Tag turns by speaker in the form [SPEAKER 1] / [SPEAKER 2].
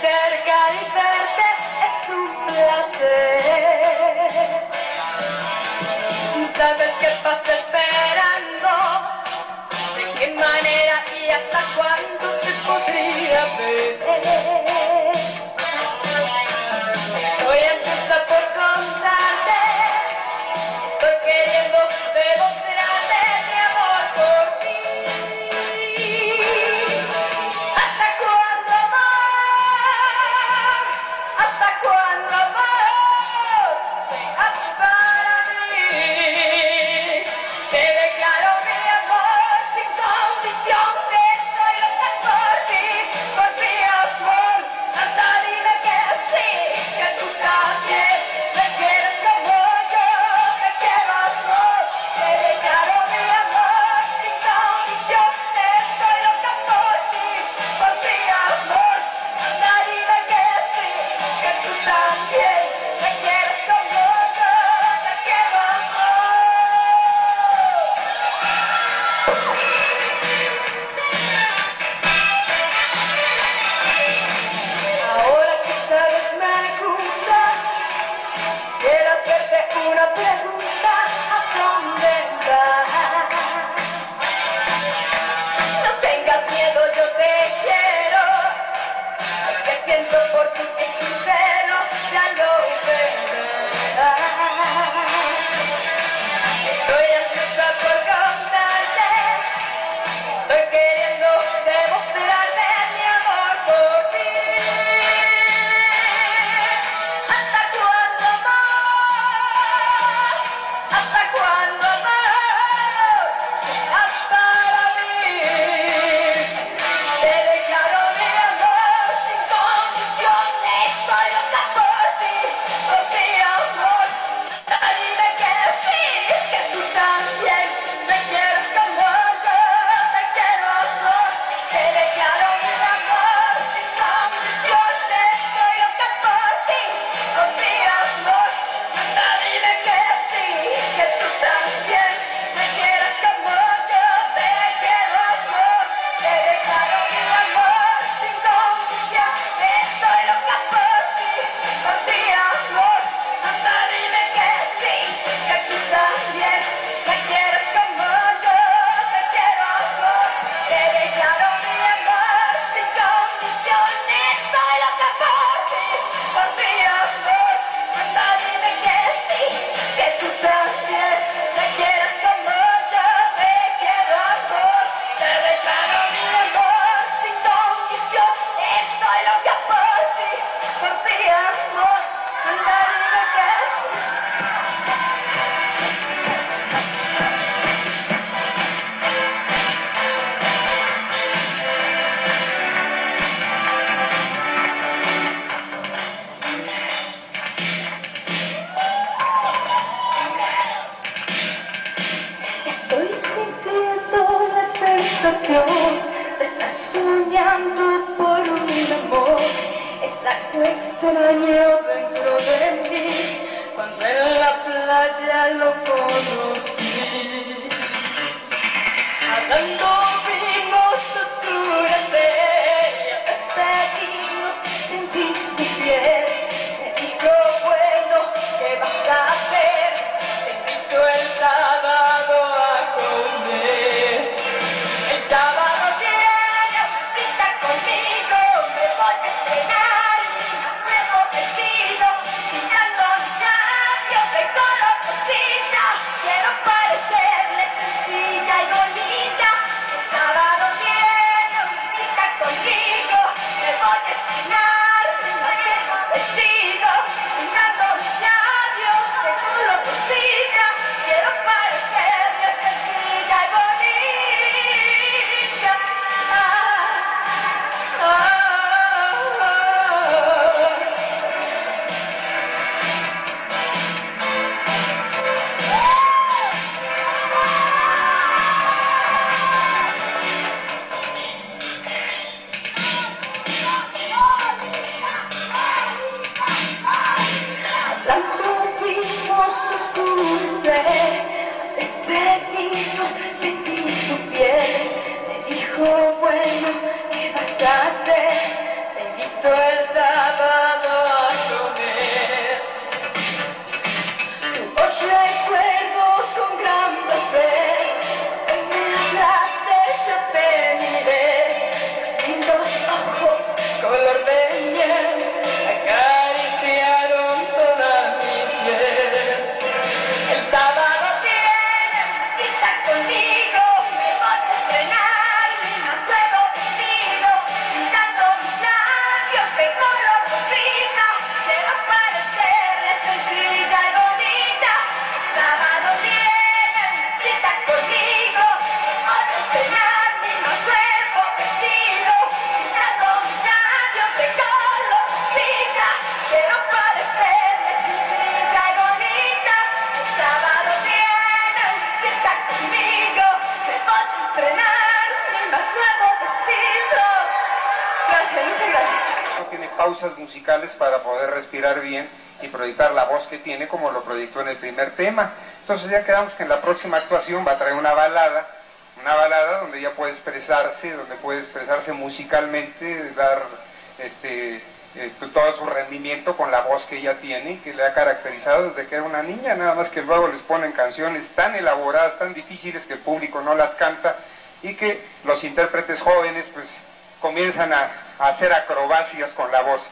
[SPEAKER 1] cerca y verte es un placer. Sabes que paso esperando, de qué manera y hasta cuándo te podría ver. I don't por te estás soñando por un amor, es algo extraño dentro de ti, cuando en la playa lo conocí.
[SPEAKER 2] Pausas musicales para poder respirar bien y proyectar la voz que tiene como lo proyectó en el primer tema. Entonces ya quedamos que en la próxima actuación va a traer una balada, una balada donde ella puede expresarse, donde puede expresarse musicalmente, dar este, eh, todo su rendimiento con la voz que ella tiene, que le ha caracterizado desde que era una niña, nada más que luego les ponen canciones tan elaboradas, tan difíciles que el público no las canta y que los intérpretes jóvenes pues comienzan a hacer acrobacias con la voz.